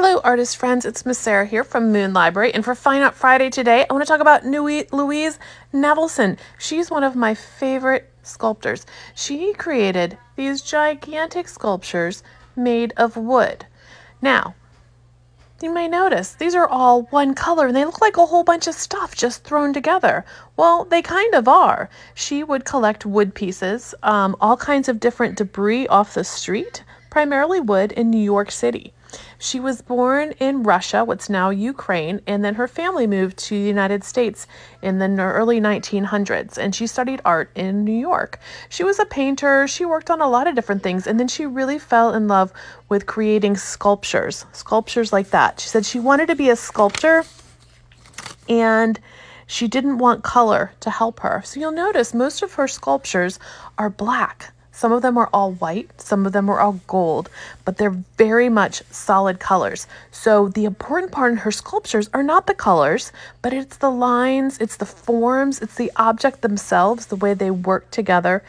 Hello, artist friends. It's Miss Sarah here from Moon Library. And for Fine Art Friday today, I want to talk about Louise Nevelson. She's one of my favorite sculptors. She created these gigantic sculptures made of wood. Now, you may notice these are all one color and they look like a whole bunch of stuff just thrown together. Well, they kind of are. She would collect wood pieces, um, all kinds of different debris off the street, primarily wood in New York City. She was born in Russia, what's now Ukraine, and then her family moved to the United States in the early 1900s, and she studied art in New York. She was a painter, she worked on a lot of different things, and then she really fell in love with creating sculptures, sculptures like that. She said she wanted to be a sculptor, and she didn't want color to help her. So you'll notice most of her sculptures are black. Some of them are all white, some of them are all gold, but they're very much solid colors. So the important part in her sculptures are not the colors, but it's the lines, it's the forms, it's the object themselves, the way they work together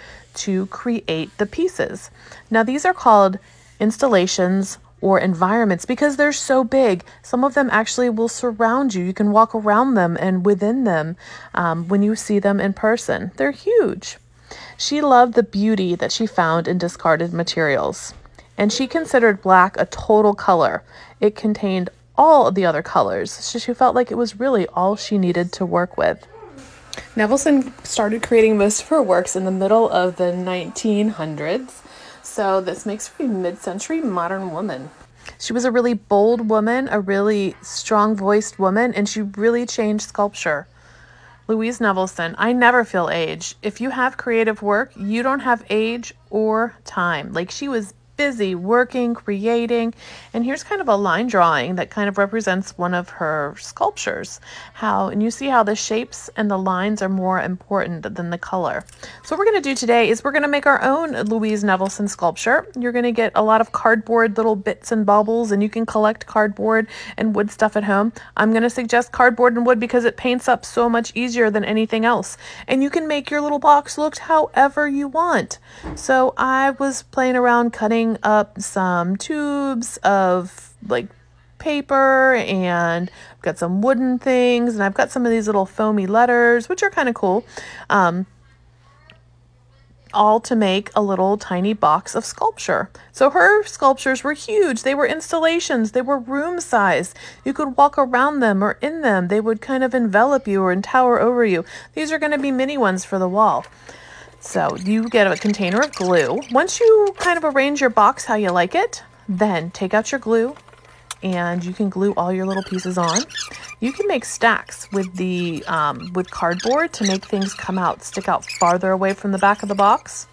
to create the pieces. Now these are called installations or environments because they're so big. Some of them actually will surround you. You can walk around them and within them um, when you see them in person. They're huge. She loved the beauty that she found in discarded materials, and she considered black a total color. It contained all of the other colors, so she felt like it was really all she needed to work with. Nevelson started creating most of her works in the middle of the 1900s, so this makes her a mid-century modern woman. She was a really bold woman, a really strong-voiced woman, and she really changed sculpture. Louise Nevelson, I never feel age. If you have creative work, you don't have age or time. Like she was busy working, creating. And here's kind of a line drawing that kind of represents one of her sculptures. How, and you see how the shapes and the lines are more important than the color. So what we're going to do today is we're going to make our own Louise Nevelson sculpture. You're going to get a lot of cardboard little bits and baubles and you can collect cardboard and wood stuff at home. I'm going to suggest cardboard and wood because it paints up so much easier than anything else. And you can make your little box look however you want. So I was playing around cutting up some tubes of like paper and I've got some wooden things and I've got some of these little foamy letters, which are kind of cool. Um, all to make a little tiny box of sculpture. So her sculptures were huge. They were installations. They were room size. You could walk around them or in them. They would kind of envelop you or tower over you. These are going to be mini ones for the wall. So you get a container of glue. Once you kind of arrange your box how you like it, then take out your glue and you can glue all your little pieces on. You can make stacks with the um, with cardboard to make things come out, stick out farther away from the back of the box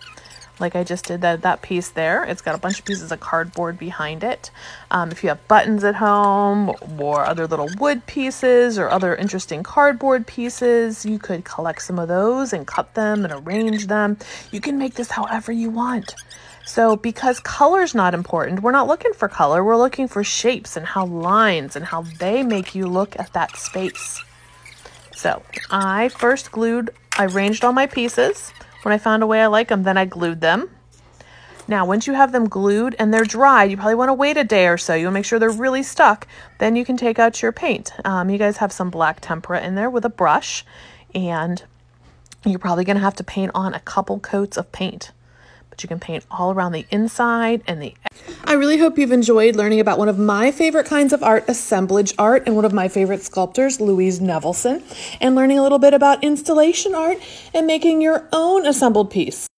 like I just did that, that piece there. It's got a bunch of pieces of cardboard behind it. Um, if you have buttons at home or other little wood pieces or other interesting cardboard pieces, you could collect some of those and cut them and arrange them. You can make this however you want. So because color's not important, we're not looking for color. We're looking for shapes and how lines and how they make you look at that space. So I first glued, I arranged all my pieces. When I found a way I like them, then I glued them. Now, once you have them glued and they're dry, you probably want to wait a day or so. You want to make sure they're really stuck. Then you can take out your paint. Um, you guys have some black tempera in there with a brush. And you're probably going to have to paint on a couple coats of paint. But you can paint all around the inside and the I really hope you've enjoyed learning about one of my favorite kinds of art, assemblage art, and one of my favorite sculptors, Louise Nevelson, and learning a little bit about installation art and making your own assembled piece.